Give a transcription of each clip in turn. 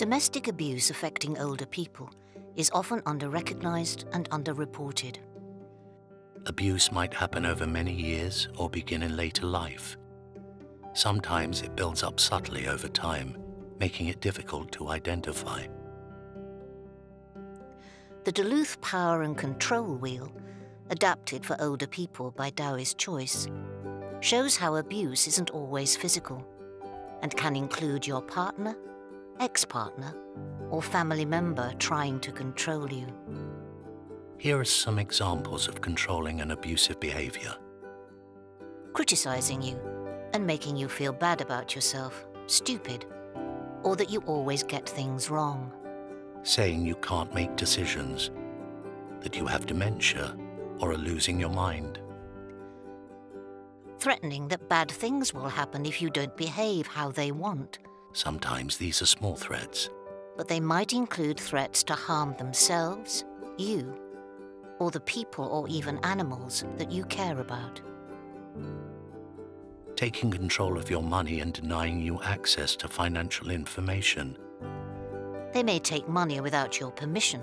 Domestic abuse affecting older people is often under-recognized and under-reported. Abuse might happen over many years or begin in later life. Sometimes it builds up subtly over time, making it difficult to identify. The Duluth Power and Control Wheel, adapted for older people by Dewis Choice, shows how abuse isn't always physical and can include your partner, ex-partner, or family member trying to control you. Here are some examples of controlling an abusive behavior. Criticizing you and making you feel bad about yourself, stupid, or that you always get things wrong. Saying you can't make decisions, that you have dementia, or are losing your mind. Threatening that bad things will happen if you don't behave how they want. Sometimes these are small threats. But they might include threats to harm themselves, you, or the people or even animals that you care about. Taking control of your money and denying you access to financial information. They may take money without your permission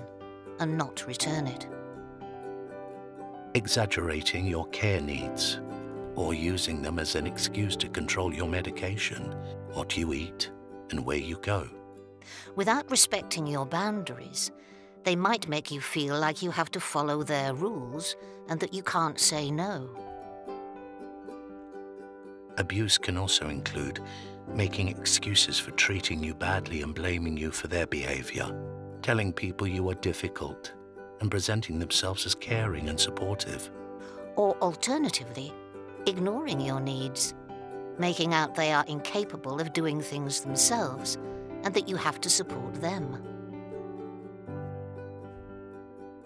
and not return it. Exaggerating your care needs or using them as an excuse to control your medication, what you eat, and where you go. Without respecting your boundaries, they might make you feel like you have to follow their rules and that you can't say no. Abuse can also include making excuses for treating you badly and blaming you for their behavior, telling people you are difficult, and presenting themselves as caring and supportive. Or alternatively, ignoring your needs, making out they are incapable of doing things themselves and that you have to support them.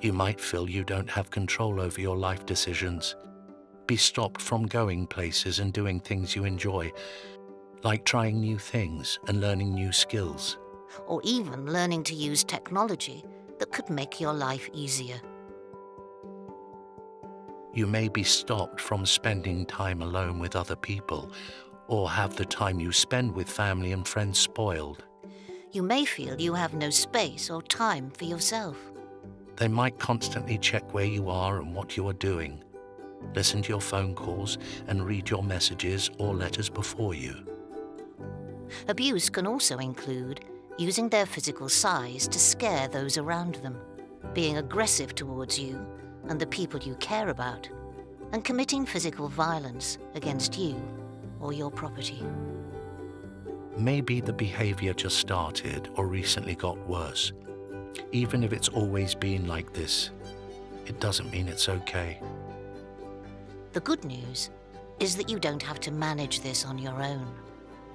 You might feel you don't have control over your life decisions, be stopped from going places and doing things you enjoy, like trying new things and learning new skills. Or even learning to use technology that could make your life easier. You may be stopped from spending time alone with other people or have the time you spend with family and friends spoiled. You may feel you have no space or time for yourself. They might constantly check where you are and what you are doing, listen to your phone calls and read your messages or letters before you. Abuse can also include using their physical size to scare those around them, being aggressive towards you and the people you care about, and committing physical violence against you or your property. Maybe the behavior just started or recently got worse. Even if it's always been like this, it doesn't mean it's okay. The good news is that you don't have to manage this on your own.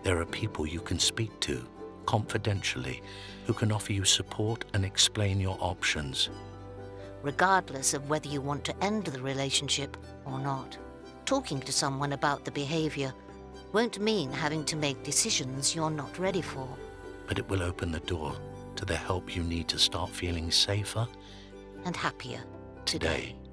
There are people you can speak to, confidentially, who can offer you support and explain your options. Regardless of whether you want to end the relationship or not, talking to someone about the behavior won't mean having to make decisions you're not ready for. But it will open the door to the help you need to start feeling safer and happier today. today.